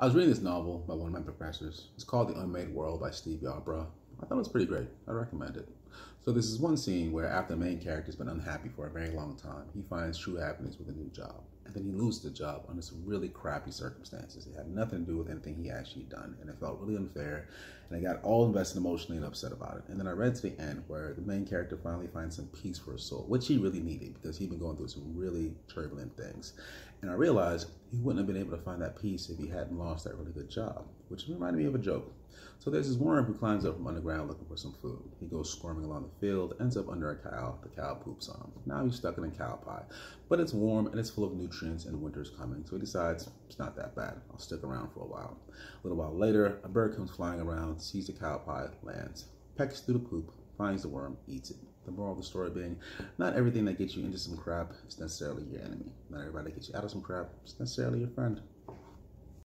I was reading this novel by one of my professors. It's called The Unmade World by Steve Yarbrough. I thought it was pretty great. I recommend it. So this is one scene where after the main character's been unhappy for a very long time, he finds true happiness with a new job. And then he loses the job under some really crappy circumstances. It had nothing to do with anything he actually done. And it felt really unfair. And I got all invested emotionally and upset about it. And then I read to the end where the main character finally finds some peace for his soul, which he really needed because he'd been going through some really turbulent things. And I realized he wouldn't have been able to find that peace if he hadn't lost that really good job, which reminded me of a joke. So there's this worm who climbs up from underground looking for some food. He goes squirming along the field, ends up under a cow. The cow poops on him. Now he's stuck in a cow pie. But it's warm and it's full of nutrients and winter's coming. So he decides it's not that bad. I'll stick around for a while. A little while later, a bird comes flying around, sees the cow pie, lands, pecks through the poop, finds the worm, eats it. The moral of the story being, not everything that gets you into some crap is necessarily your enemy. Not everybody that gets you out of some crap is necessarily your friend.